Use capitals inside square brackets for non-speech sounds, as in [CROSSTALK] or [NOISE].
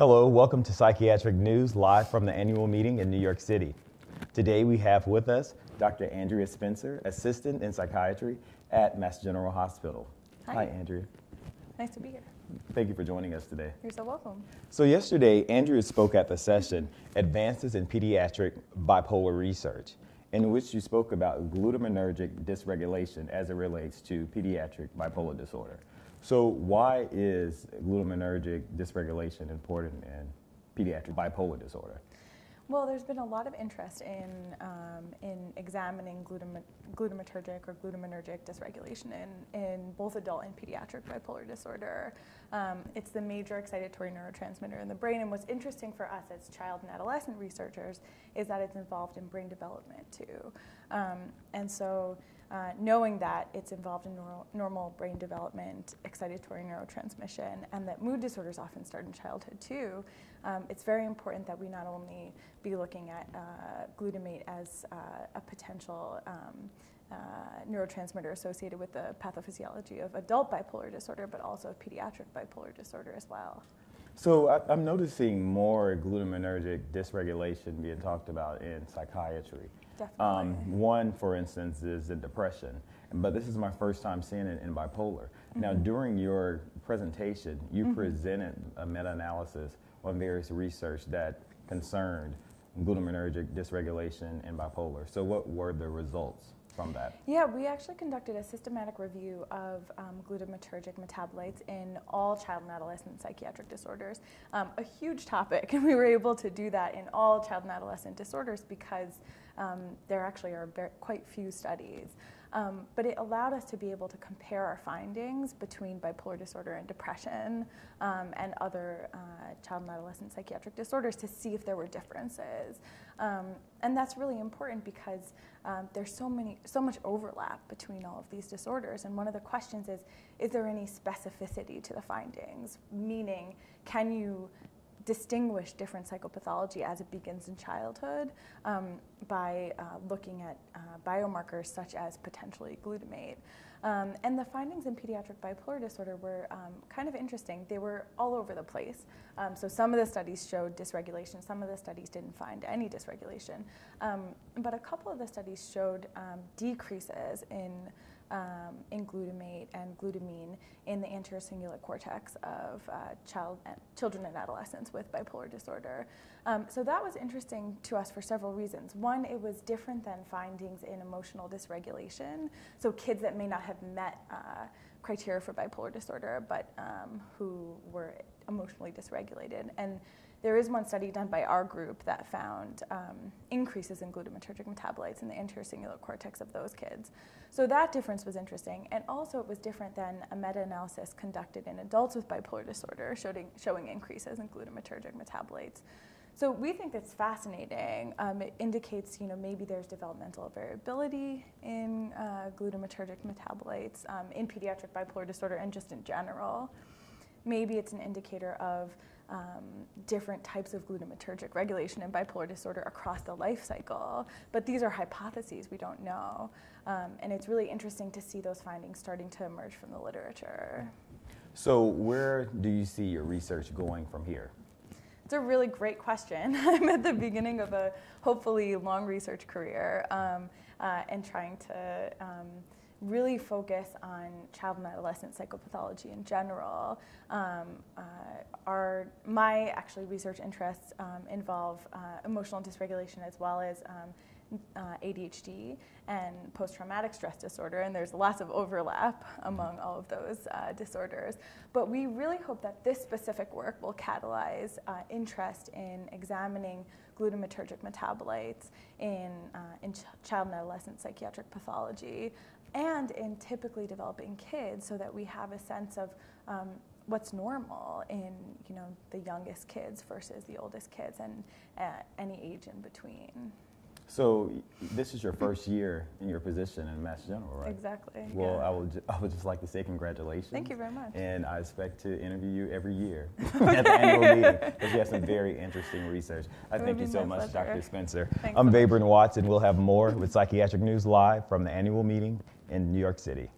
Hello, welcome to Psychiatric News live from the annual meeting in New York City. Today we have with us Dr. Andrea Spencer, Assistant in Psychiatry at Mass General Hospital. Hi. Hi, Andrea. Nice to be here. Thank you for joining us today. You're so welcome. So, yesterday, Andrea spoke at the session Advances in Pediatric Bipolar Research, in which you spoke about glutamatergic dysregulation as it relates to pediatric bipolar disorder. So, why is glutamatergic dysregulation important in pediatric bipolar disorder? Well, there's been a lot of interest in, um, in examining glutama- glutamatergic or glutaminergic dysregulation in, in both adult and pediatric bipolar disorder. Um, it's the major excitatory neurotransmitter in the brain, and what's interesting for us as child and adolescent researchers is that it's involved in brain development too. Um, and so, uh, knowing that it's involved in normal, normal brain development, excitatory neurotransmission, and that mood disorders often start in childhood too, um, it's very important that we not only be looking at uh, glutamate as uh, a potential um, uh, neurotransmitter associated with the pathophysiology of adult bipolar disorder, but also pediatric bipolar disorder as well. So I, am noticing more glutamatergic dysregulation being talked about in psychiatry. Definitely. Um, one, for instance, is the depression, but this is my first time seeing it in bipolar. Mm-hmm. Now, during your presentation, you mm-hmm. presented a meta-analysis on various research that concerned glutamatergic dysregulation in bipolar. So, what were the results? From that? Yeah, we actually conducted a systematic review of um, glutamatergic metabolites in all child and adolescent psychiatric disorders. Um, a huge topic, and we were able to do that in all child and adolescent disorders because um, there actually are very, quite few studies. Um, but it allowed us to be able to compare our findings between bipolar disorder and depression um, and other uh, child and adolescent psychiatric disorders to see if there were differences. Um, and that's really important because um, there's so many, so much overlap between all of these disorders. And one of the questions is, is there any specificity to the findings? Meaning, can you distinguish different psychopathology as it begins in childhood um, by uh, looking at uh, biomarkers such as potentially glutamate. Um, and the findings in pediatric bipolar disorder were um, kind of interesting. They were all over the place. Um, so some of the studies showed dysregulation, some of the studies didn't find any dysregulation. Um, but a couple of the studies showed um, decreases in um, in glutamate and glutamine in the anterior cingulate cortex of uh, child, uh, children and adolescents with bipolar disorder. Um, so that was interesting to us for several reasons. One, it was different than findings in emotional dysregulation. So kids that may not have met uh, criteria for bipolar disorder, but um, who were emotionally dysregulated. And there is one study done by our group that found um, increases in glutamatergic metabolites in the cingulate cortex of those kids. So that difference was interesting. And also, it was different than a meta analysis conducted in adults with bipolar disorder showing, showing increases in glutamatergic metabolites. So we think that's fascinating. Um, it indicates, you know, maybe there's developmental variability in uh, glutamatergic metabolites um, in pediatric bipolar disorder and just in general. Maybe it's an indicator of um, different types of glutamatergic regulation in bipolar disorder across the life cycle. But these are hypotheses, we don't know. Um, and it's really interesting to see those findings starting to emerge from the literature. So, where do you see your research going from here? It's a really great question. [LAUGHS] I'm at the beginning of a hopefully long research career um, uh, and trying to um, really focus on child and adolescent psychopathology in general. Um, uh, our, my actually research interests um, involve uh, emotional dysregulation as well as um, uh, ADHD and post-traumatic stress disorder, and there's lots of overlap among all of those uh, disorders. But we really hope that this specific work will catalyze uh, interest in examining glutamatergic metabolites in, uh, in ch child and adolescent psychiatric pathology and in typically developing kids so that we have a sense of um, what's normal in you know the youngest kids versus the oldest kids and uh, any age in between. So this is your first year in your position in Mass General, right? Exactly. Well, yeah. I would ju- I would just like to say congratulations. Thank you very much. And I expect to interview you every year [LAUGHS] [LAUGHS] at the annual meeting because you have some very interesting research. I thank you so much, pleasure. Dr. Spencer. Thanks I'm so Vabren Watson. We'll have more with Psychiatric News Live from the annual meeting in New York City.